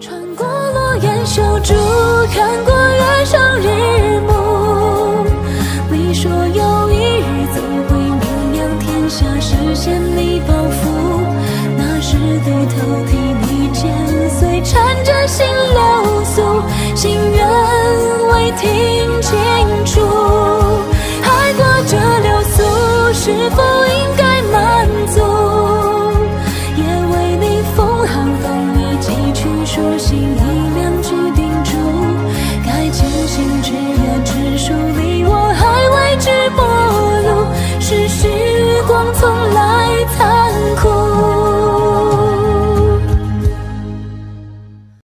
穿过落雁修竹看过月升日暮。你说有一日总会名扬天下实现你抱负那时低头替我心